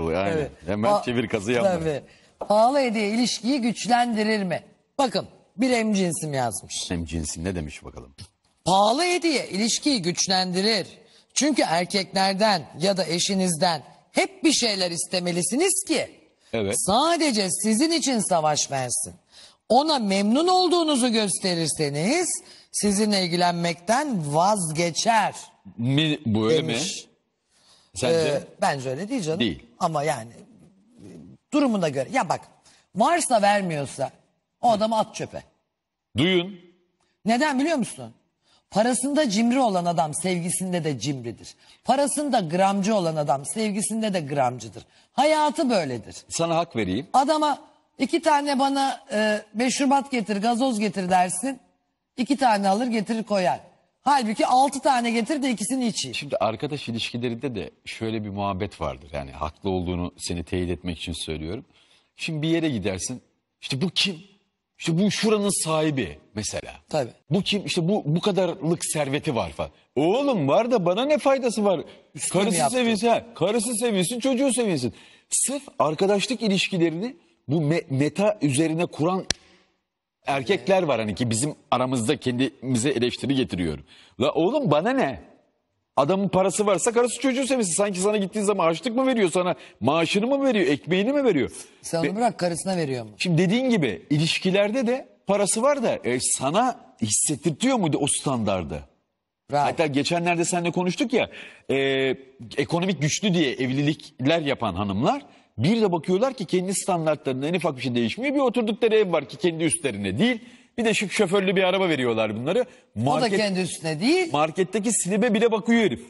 Aynen. Evet. Hemen Pa- çevir kazı. Tabii. Pahalı hediye ilişkiyi güçlendirir mi? Bakın bir emcinsim yazmış. Hem cinsi ne demiş bakalım. Pahalı hediye ilişkiyi güçlendirir. Çünkü erkeklerden ya da eşinizden hep bir şeyler istemelisiniz ki Evet. sadece sizin için savaş versin. Ona memnun olduğunuzu gösterirseniz sizinle ilgilenmekten vazgeçer. Mi, bu öyle demiş. mi? Sence? Ee, bence öyle değil canım. Değil. Ama yani e, durumuna göre. Ya bak varsa vermiyorsa o adamı at çöpe. Duyun. Neden biliyor musun? Parasında cimri olan adam sevgisinde de cimridir. Parasında gramcı olan adam sevgisinde de gramcıdır. Hayatı böyledir. Sana hak vereyim. Adama iki tane bana e, meşrubat getir, gazoz getir dersin. İki tane alır getirir koyar. Halbuki altı tane getir de ikisini içeyim. Şimdi arkadaş ilişkilerinde de şöyle bir muhabbet vardır. Yani haklı olduğunu seni teyit etmek için söylüyorum. Şimdi bir yere gidersin. İşte bu kim? İşte bu şuranın sahibi mesela. Tabii. Bu kim? İşte bu bu kadarlık serveti var falan. Oğlum var da bana ne faydası var? Üstüne Karısı sevinsin, ha, karısı sevinsin, çocuğu sevinsin. Sırf arkadaşlık ilişkilerini bu me- meta üzerine kuran erkekler var hani ki bizim aramızda kendimize eleştiri getiriyorum. La oğlum bana ne? Adamın parası varsa karısı çocuğu sevinsin. Sanki sana gittiğin zaman harçlık mı veriyor sana? Maaşını mı veriyor? Ekmeğini mi veriyor? Sen onu bırak karısına veriyor mu? Şimdi dediğin gibi ilişkilerde de parası var da e, sana hissettirtiyor muydu o standardı? Bravo. Hatta geçenlerde seninle konuştuk ya e, ekonomik güçlü diye evlilikler yapan hanımlar bir de bakıyorlar ki kendi standartlarında en ufak bir şey değişmiyor. Bir oturdukları ev var ki kendi üstlerine değil. Bir de şık şoförlü bir araba veriyorlar bunları. O da Market, kendi üstüne değil. marketteki silibe bile bakıyor herif.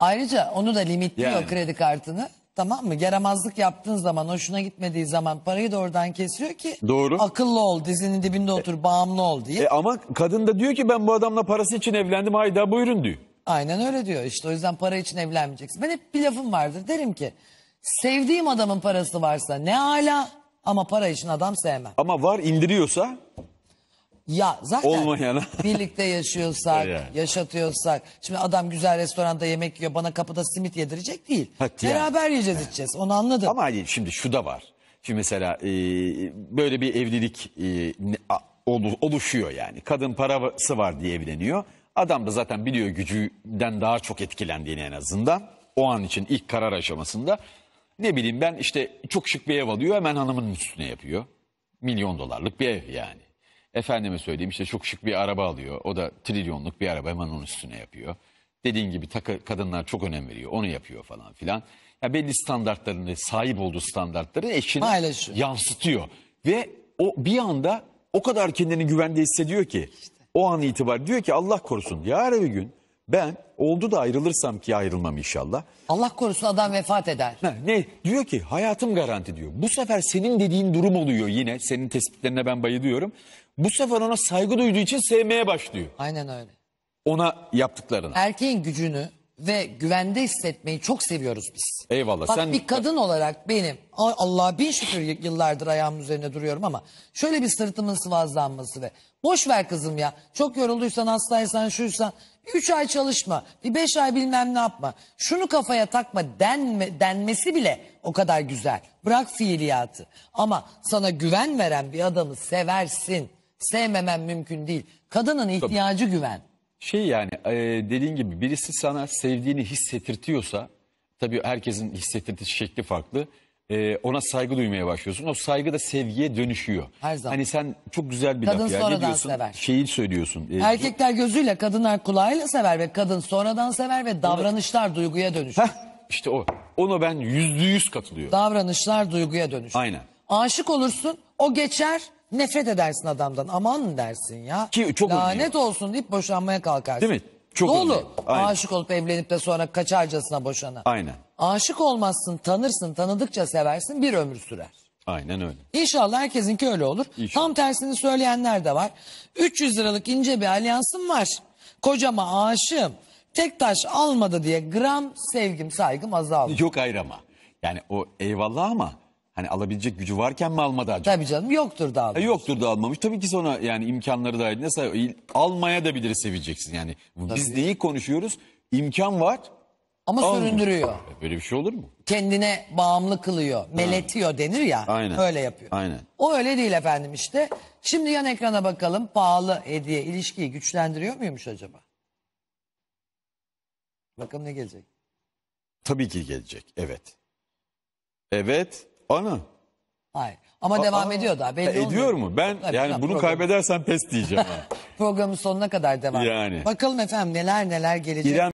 Ayrıca onu da limitliyor Yani. kredi kartını. Tamam mı? Yaramazlık yaptığın zaman, hoşuna gitmediği zaman parayı da oradan kesiyor ki Doğru. akıllı ol, dizinin dibinde otur, bağımlı ol diye. E, ama kadın da diyor ki ben bu adamla parası için evlendim hayda buyurun diyor. Aynen öyle diyor. İşte o yüzden para için evlenmeyeceksin. Ben hep bir lafım vardır. Derim ki sevdiğim adamın parası varsa ne hala ama para için adam sevmem. Ama var indiriyorsa Ya zaten Olmayana. birlikte yaşıyorsak, Yani. yaşatıyorsak. Şimdi adam güzel restoranda yemek yiyor bana kapıda simit yedirecek değil. Evet, yani. Beraber yiyeceğiz içeceğiz onu anladım. Ama hani şimdi şu da var. Şimdi mesela e, böyle bir evlilik e, ne- a- olu- oluşuyor yani. Kadın parası var diye evleniyor. Adam da zaten biliyor gücünden daha çok etkilendiğini en azından. O an için ilk karar aşamasında. Ne bileyim ben işte çok şık bir ev alıyor hemen hanımının üstüne yapıyor. Milyon dolarlık bir ev yani. Efendime söyleyeyim işte çok şık bir araba alıyor. O da trilyonluk bir araba hemen onun üstüne yapıyor. Dediğin gibi takı, kadınlar çok önem veriyor. Onu yapıyor falan filan. Ya belli standartlarını, sahip olduğu standartları eşine Paylaşıyor. yansıtıyor. Ve o bir anda o kadar kendini güvende hissediyor ki o an itibar diyor ki Allah korusun yarın bir gün ben oldu da ayrılırsam ki ayrılmam inşallah. Allah korusun adam vefat eder. Ha, ne diyor ki hayatım garanti diyor. Bu sefer senin dediğin durum oluyor yine. Senin tespitlerine ben bayılıyorum. Bu sefer ona saygı duyduğu için sevmeye başlıyor. Aynen öyle. Ona yaptıklarına. Erkeğin gücünü ve güvende hissetmeyi çok seviyoruz biz. Eyvallah. Bak Sen bir kadın olarak benim Ay Allah'a bin şükür y- yıllardır ayağımın üzerine duruyorum ama şöyle bir sırtımın sıvazlanması ve boş ver kızım ya çok yorulduysan hastaysan şuysan bir üç ay çalışma bir beş ay bilmem ne yapma şunu kafaya takma denme, denmesi bile o kadar güzel bırak fiiliyatı ama sana güven veren bir adamı seversin sevmemen mümkün değil kadının ihtiyacı güven. Şey yani e, dediğin gibi birisi sana sevdiğini hissettirtiyorsa tabii herkesin hissettirdiği şekli farklı. E, ona saygı duymaya başlıyorsun. O saygı da sevgiye dönüşüyor. Her zaman. Hani sen çok güzel bir Kadın laf ya. Ne sonradan diyorsun? sever. Şeyi söylüyorsun. E, Erkekler gözüyle kadınlar kulağıyla sever ve kadın sonradan sever ve davranışlar duyguya dönüşür. Heh, işte o. Ona ben yüzde yüz katılıyorum. Davranışlar duyguya dönüşür. Aynen. Aşık olursun o geçer nefret edersin adamdan aman dersin ya. Ki çok Lanet olsun deyip boşanmaya kalkarsın. Değil mi? Çok Dolu. oluyor. Aynen. Aşık olup evlenip de sonra kaçarcasına boşana. Aynen. Aşık olmazsın tanırsın tanıdıkça seversin bir ömür sürer. Aynen öyle. İnşallah herkesinki öyle olur. İnşallah. Tam tersini söyleyenler de var. 300 liralık ince bir alyansım var. Kocama aşığım. Tek taş almadı diye gram sevgim saygım azaldı. Yok ayrı ama. Yani o eyvallah ama hani alabilecek gücü varken mi almadı acaba? Tabii canım yoktur da E, Yoktur da almamış. Tabii ki sonra yani imkanları dahilinde say- almaya da bilir seveceksin yani. Biz neyi konuşuyoruz? İmkan var Ama Allah. süründürüyor. Böyle bir şey olur mu? Kendine bağımlı kılıyor. Meletiyor denir ya. Aynen. Öyle yapıyor. Aynen. O öyle değil efendim işte. Şimdi yan ekrana bakalım. Pahalı hediye ilişkiyi güçlendiriyor muymuş acaba? Bakalım ne gelecek. Tabii ki gelecek. Evet. Evet. Ana. Hayır. Ama devam Aa, ediyor daha. Belli ediyor mu? Ben Tabii yani bunu program- kaybedersen pes diyeceğim. ha. Programın sonuna kadar devam. Yani. Bakalım efendim neler neler gelecek. İrem